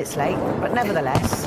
It's late, but nevertheless,